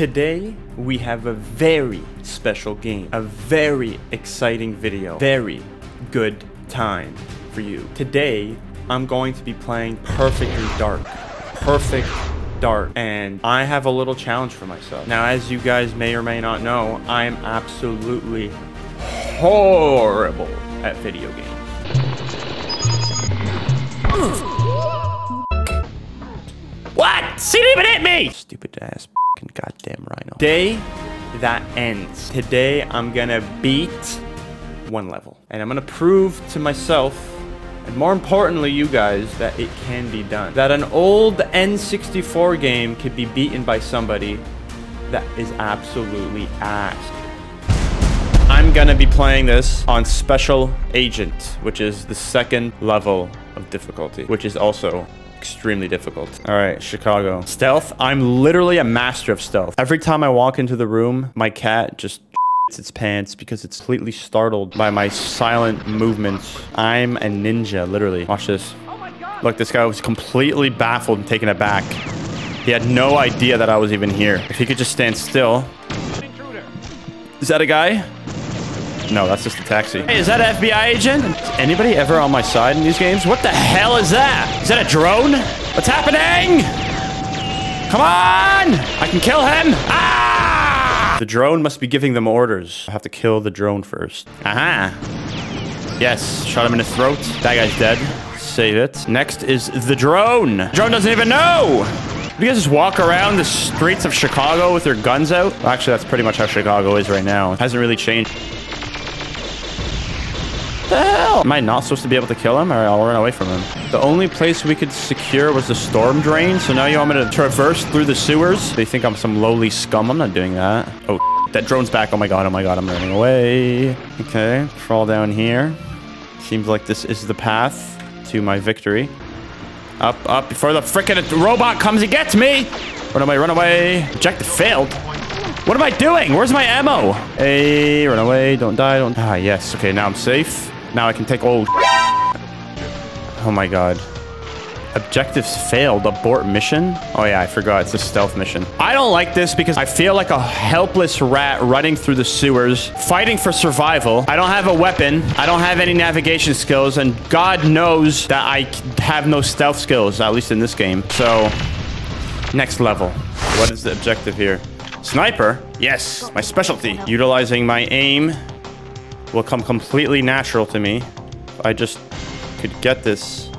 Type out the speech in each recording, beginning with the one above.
Today, we have a very special game, a very exciting video, very good time for you. Today, I'm going to be playing Perfectly Dark. Perfect Dark. And I have a little challenge for myself. Now, as you guys may or may not know, I am absolutely horrible at video games. What? She didn't even hit me! Stupid ass fucking goddamn rhino. Day that ends. Today, I'm gonna beat one level. And I'm gonna prove to myself, and more importantly, you guys, that it can be done. That an old N64 game could be beaten by somebody that is absolutely ass. I'm gonna be playing this on Special Agent, which is the second level of difficulty, which is also extremely difficult. All right, Chicago. Stealth. I'm literally a master of stealth. Every time I walk into the room, my cat just its pants because it's completely startled by my silent movements. I'm a ninja, literally. Watch this. Look, this guy was completely baffled and taken aback. He had no idea that I was even here. If he could just stand still. Is that a guy? No, that's just a taxi. Hey, is that an FBI agent? Anybody ever on my side in these games? What the hell is that? Is that a drone? What's happening? Come on! I can kill him! Ah! The drone must be giving them orders. I have to kill the drone first. Aha! Yes, shot him in the throat. That guy's dead. Save it. Next is the drone. The drone doesn't even know! You guys just walk around the streets of Chicago with your guns out? Actually, that's pretty much how Chicago is right now. It hasn't really changed the hell? Am I not supposed to be able to kill him? Or I'll run away from him. The only place we could secure was the storm drain. So now you want me to traverse through the sewers? They think I'm some lowly scum. I'm not doing that. Oh, that drone's back. Oh my god. Oh my god. I'm running away. Okay. Crawl down here. Seems like this is the path to my victory. Up, up before the frickin' robot comes and gets me. Run away, run away. Objective failed. What am I doing? Where's my ammo? Hey, run away. Don't die. Don't. Ah, yes. Okay, now I'm safe. Now I can take old. Oh my god. Objectives failed. Abort mission? Oh yeah, I forgot. It's a stealth mission. I don't like this because I feel like a helpless rat running through the sewers, fighting for survival. I don't have a weapon. I don't have any navigation skills, and God knows that I have no stealth skills, at least in this game. So, next level. What is the objective here? Sniper? Yes, my specialty. Utilizing my aim will come completely natural to me. I just could get this.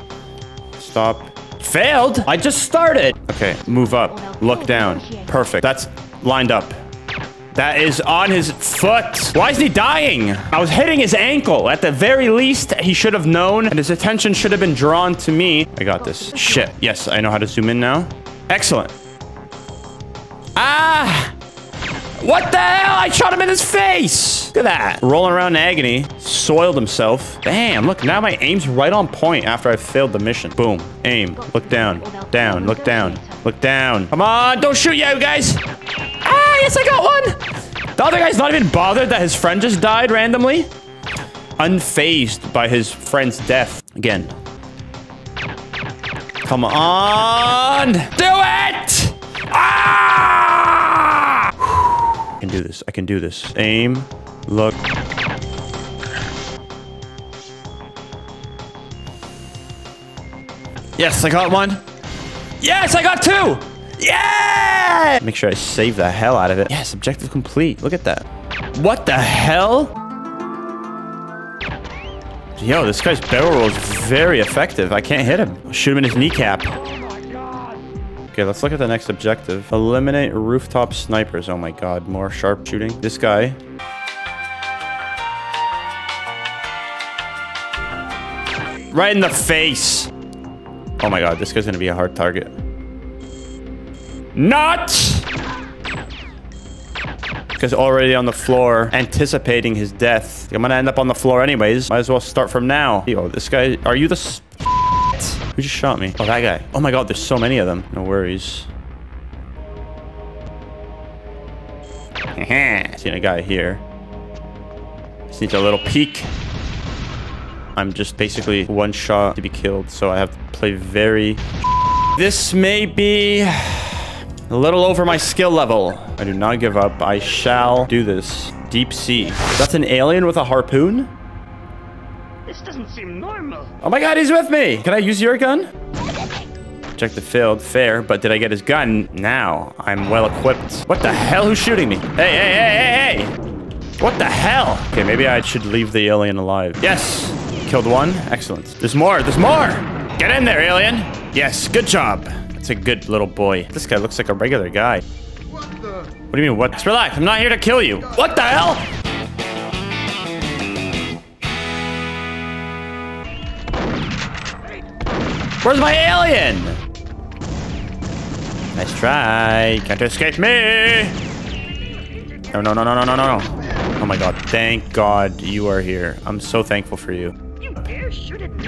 Stop. Failed? I just started. Okay, move up. Look down. Perfect. That's lined up. That is on his foot. Why is he dying? I was hitting his ankle. At the very least, he should have known, and his attention should have been drawn to me. I got this. Shit. Yes, I know how to zoom in now. Excellent. Ah! What the hell? I shot him in his face. Look at that. Rolling around in agony. Soiled himself. Damn, look, now my aim's right on point after I failed the mission. Boom. Aim. Look down. Down. Look down. Look down. Come on. Don't shoot you guys. Ah, yes, I got one. The other guy's not even bothered that his friend just died randomly. Unfazed by his friend's death. Again. Come on. Do it. Ah! I can do this. I can do this. Aim. Look. Yes, I got one. Yes, I got two. Yeah! Make sure I save the hell out of it. Yes, objective complete. Look at that. What the hell? Yo, this guy's barrel roll is very effective. I can't hit him. Shoot him in his kneecap. Okay, let's look at the next objective. Eliminate rooftop snipers. Oh my god, more sharpshooting. This guy. Right in the face. Oh my god, this guy's gonna be a hard target. Not! Because already on the floor, anticipating his death. I'm gonna end up on the floor anyways. Might as well start from now. Yo, this guy... Are you the... Who just shot me? Oh, that guy. Oh my god, there's so many of them. No worries. Seen a guy here. Just needs a little peek. I'm just basically one shot to be killed, so I have to play very... This may be A little over my skill level. I do not give up. I shall do this. Deep sea. That's an alien with a harpoon? This doesn't seem normal. Oh my god, he's with me! Can I use your gun? Check the field. Fair, but did I get his gun? Now, I'm well equipped. What the hell? Who's shooting me? Hey, hey, hey, hey, hey! What the hell? Okay, maybe I should leave the alien alive. Yes! Killed one. Excellent. There's more. There's more! Get in there, alien! Yes, good job. That's a good little boy. This guy looks like a regular guy. What the? What do you mean, what? Just relax. I'm not here to kill you. What the hell? Where's my alien? Nice try. Can't escape me. No, no, no, no, no, no, no. Oh my god. Thank God you are here. I'm so thankful for you. You dare shoot at me?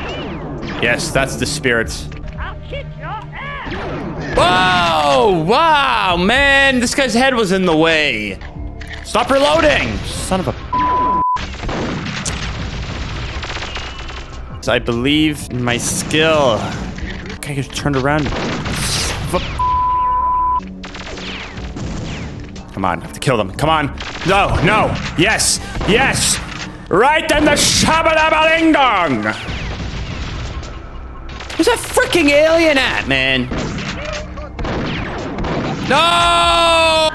Yes, that's the spirit. I'll kick your ass. Whoa! Wow, man. This guy's head was in the way. Stop reloading. Son of a... I believe in my skill. Okay, just turned around. A- Come on, I have to kill them. Come on. No, no. Yes, yes. Right in the shabba dong. Where's that freaking alien at, man? No!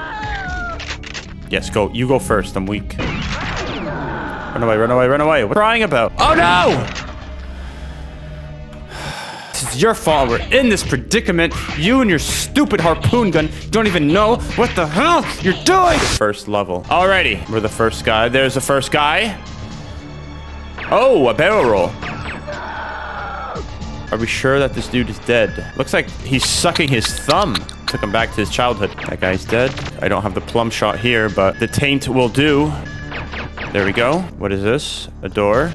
Yes, go. You go first. I'm weak. Run away, run away, run away. What are you crying about? Oh, no! This is your fault. We're in this predicament. You and your stupid harpoon gun don't even know what the hell you're doing. First level. Alrighty. We're the first guy. There's the first guy. Oh, a barrel roll. Are we sure that this dude is dead? Looks like he's sucking his thumb. Took him back to his childhood. That guy's dead. I don't have the plum shot here, but the taint will do. There we go. What is this? A door.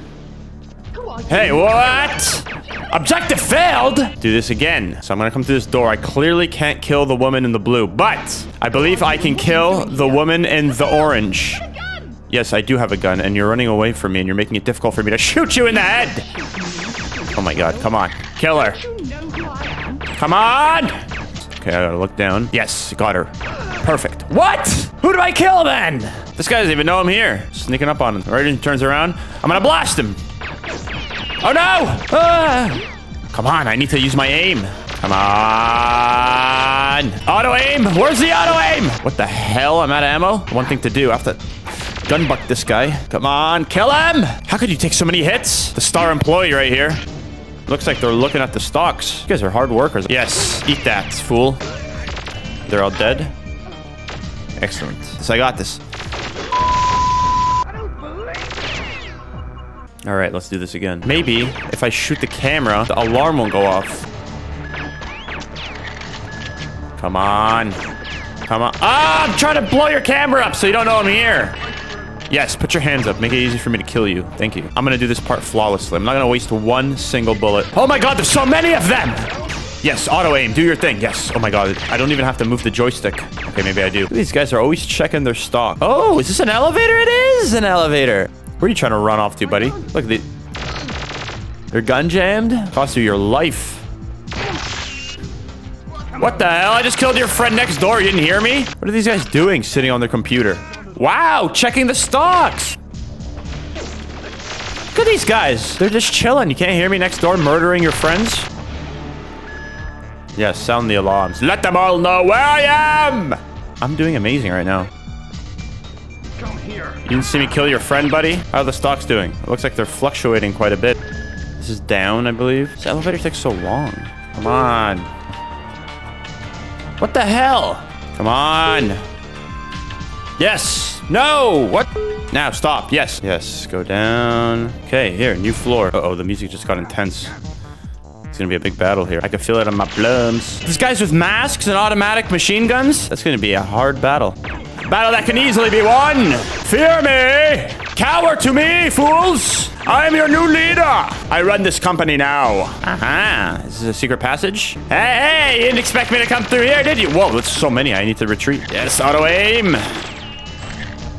Hey, what? Objective failed! Do this again. So I'm gonna come through this door. I clearly can't kill the woman in the blue, but I believe I can kill the woman in the orange. Yes, I do have a gun, and you're running away from me, and you're making it difficult for me to shoot you in the head! Oh my god, come on. Kill her. Come on! Okay, I gotta look down. Yes, got her. Perfect. What? Who do I kill then? This guy doesn't even know I'm here. Sneaking up on him. Right he turns around, I'm gonna blast him. Oh no! Ah! Come on, I need to use my aim. Come on! Auto aim! Where's the auto aim? What the hell? I'm out of ammo? One thing to do. I have to gun buck this guy. Come on, kill him! How could you take so many hits? The star employee right here. Looks like they're looking at the stocks. You guys are hard workers. Yes, eat that, fool. They're all dead. Excellent. So I got this. All right, let's do this again. Maybe if I shoot the camera, the alarm won't go off. Come on. Come on. Ah, I'm trying to blow your camera up so you don't know I'm here. Yes, put your hands up. Make it easy for me to kill you. Thank you. I'm gonna do this part flawlessly. I'm not gonna waste one single bullet. Oh my god, there's so many of them! Yes, auto aim. Do your thing. Yes. Oh my god. I don't even have to move the joystick. Okay, maybe I do. These guys are always checking their stock. Oh, is this an elevator? It is an elevator. Where are you trying to run off to, buddy? Look, they, they're gun jammed. Cost you your life. What the hell? I just killed your friend next door. You didn't hear me? What are these guys doing sitting on their computer? Wow, checking the stocks. Look at these guys. They're just chilling. You can't hear me next door murdering your friends? Yes, sound the alarms. Let them all know where I am! I'm doing amazing right now. Here. You didn't see me kill your friend, buddy? How are the stocks doing? It looks like they're fluctuating quite a bit. This is down, I believe. This elevator takes so long. Come on. What the hell? Come on. Yes. No. What? Now, stop. Yes. Yes. Go down. Okay, here. New floor. Uh-oh, the music just got intense. It's gonna be a big battle here. I can feel it on my plums. These guys with masks and automatic machine guns? That's gonna be a hard battle. Battle that can easily be won. Fear me. Cower to me, fools. I am your new leader. I run this company now. Aha. Is this a secret passage? Hey, hey, you didn't expect me to come through here, did you? Whoa, that's so many. I need to retreat. Yes, auto aim.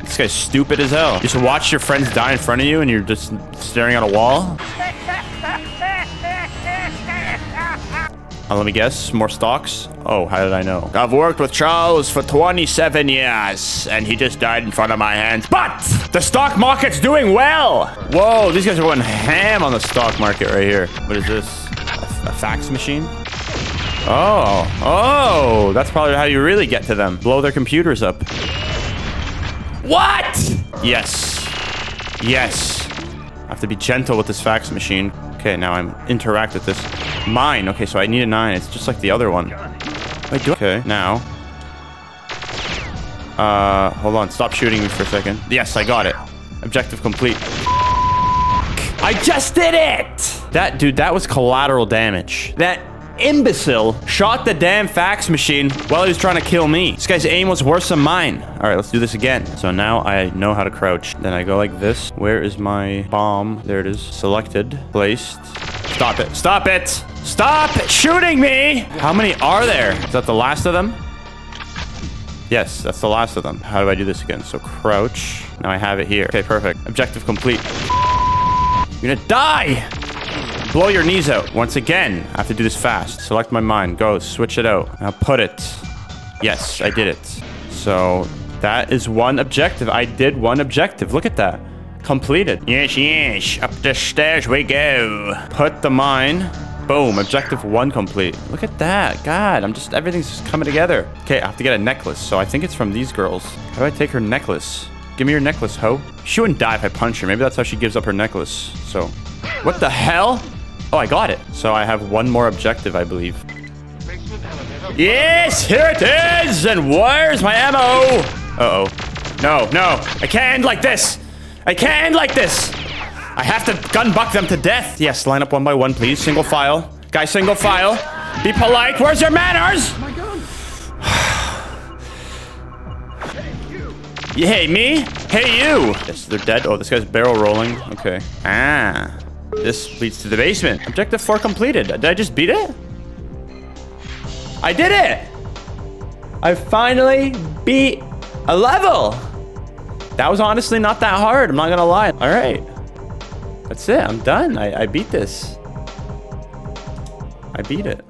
This guy's stupid as hell. Just watch your friends die in front of you and you're just staring at a wall. Uh, let me guess. More stocks? Oh, how did I know? I've worked with Charles for 27 years, and he just died in front of my hands. But the stock market's doing well. Whoa, these guys are going ham on the stock market right here. What is this? A, a fax machine? Oh, oh, that's probably how you really get to them. Blow their computers up. What? Yes. Yes. I have to be gentle with this fax machine. Okay, now I'm interact with this. Mine. Okay, so I need a nine. It's just like the other one. Wait, do Okay, now. Uh, hold on. Stop shooting me for a second. Yes, I got it. Objective complete. I just did it! That, dude, that was collateral damage. That imbecile shot the damn fax machine while he was trying to kill me. This guy's aim was worse than mine. All right, let's do this again. So now I know how to crouch. Then I go like this. Where is my bomb? There it is. Selected. Placed. Stop it. Stop it. Stop shooting me. How many are there? Is that the last of them? Yes, that's the last of them. How do I do this again? So crouch. Now I have it here. Okay, perfect. Objective complete. You're gonna die! Blow your knees out. Once again, I have to do this fast. Select my mind. Go. Switch it out. Now put it. Yes, I did it. So that is one objective. I did one objective. Look at that. Completed. Yes, yes. Up the stairs we go. Put the mine. Boom. Objective one complete. Look at that. God, I'm just, everything's just coming together. Okay, I have to get a necklace. So I think it's from these girls. How do I take her necklace? Give me your necklace, ho. She wouldn't die if I punch her. Maybe that's how she gives up her necklace. So, what the hell? Oh, I got it. So I have one more objective, I believe. Yes, here it is. And where's my ammo? Uh-oh. No, no. I can't end like this. I can't end like this. I have to gun buck them to death. Yes, line up one by one, please. Single file. Guy, single file. Be polite. Where's your manners? Yeah, hey, me? Hey, you! Yes, they're dead. Oh, this guy's barrel rolling. Okay. Ah. This leads to the basement. Objective 4 completed. Did I just beat it? I did it! I finally beat a level! That was honestly not that hard. I'm not gonna lie. All right. That's it. I'm done. I, I beat this. I beat it.